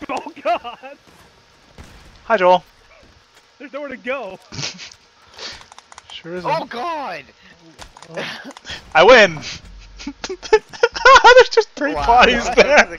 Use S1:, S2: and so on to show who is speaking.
S1: Oh god!
S2: Hi, Joel.
S1: There's nowhere to go.
S2: Sure isn't.
S3: Oh god!
S2: I win! There's just three
S3: Wow.
S2: bodies there!